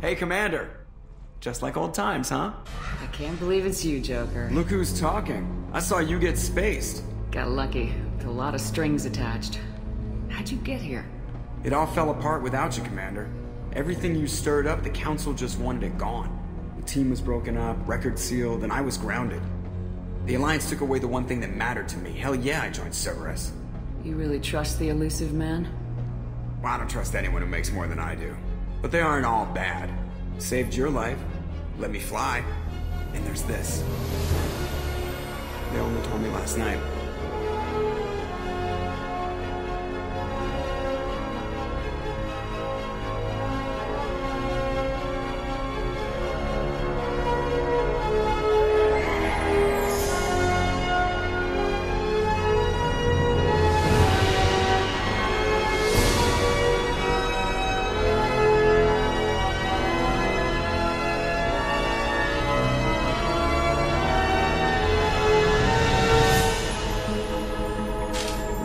Hey, Commander. Just like old times, huh? I can't believe it's you, Joker. Look who's talking. I saw you get spaced. Got lucky, with a lot of strings attached. How'd you get here? It all fell apart without you, Commander. Everything you stirred up, the Council just wanted it gone. The team was broken up, record sealed, and I was grounded. The Alliance took away the one thing that mattered to me. Hell yeah, I joined Cerberus. You really trust the Illusive Man? Well, I don't trust anyone who makes more than I do. But they aren't all bad. Saved your life, let me fly, and there's this. They only told me last night.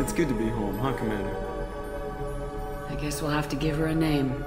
It's good to be home, huh, Commander? I guess we'll have to give her a name.